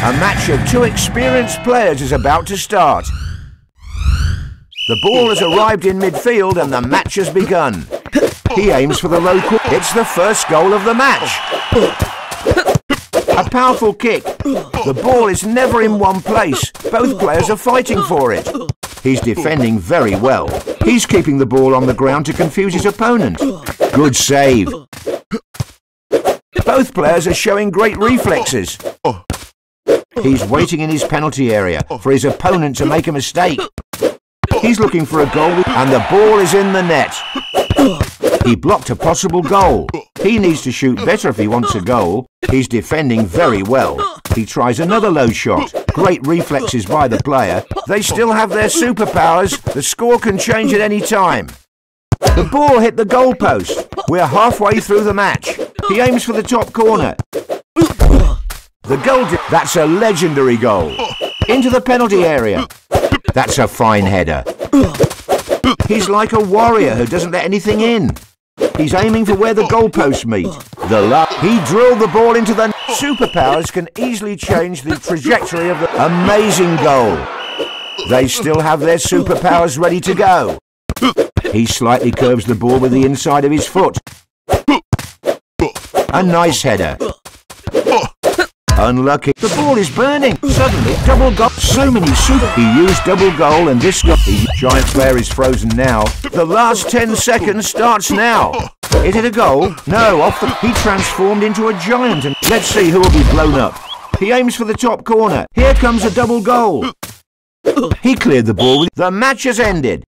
A match of two experienced players is about to start. The ball has arrived in midfield and the match has begun. He aims for the low corner. It's the first goal of the match. A powerful kick. The ball is never in one place. Both players are fighting for it. He's defending very well. He's keeping the ball on the ground to confuse his opponent. Good save. Both players are showing great reflexes. He's waiting in his penalty area for his opponent to make a mistake. He's looking for a goal and the ball is in the net. He blocked a possible goal. He needs to shoot better if he wants a goal. He's defending very well. He tries another low shot. Great reflexes by the player. They still have their superpowers. The score can change at any time. The ball hit the goalpost. We're halfway through the match. He aims for the top corner. The goal... That's a legendary goal. Into the penalty area. That's a fine header. He's like a warrior who doesn't let anything in. He's aiming for where the goalposts meet. The la he drilled the ball into the... Superpowers can easily change the trajectory of the... Amazing goal. They still have their superpowers ready to go. He slightly curves the ball with the inside of his foot. A nice header. Unlucky. The ball is burning. Suddenly, double goal. So many super. He used double goal and this goal. The giant player is frozen now. The last 10 seconds starts now. Is it a goal? No, off the... He transformed into a giant and... Let's see who will be blown up. He aims for the top corner. Here comes a double goal. He cleared the ball. The match has ended.